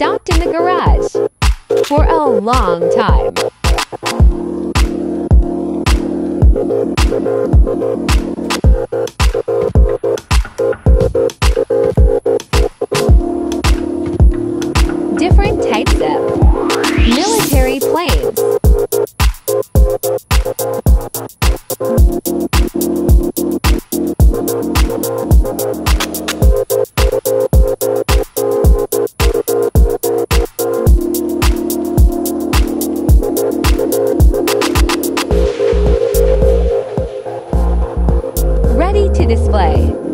stopped in the garage for a long time. Different types of military planes. to display.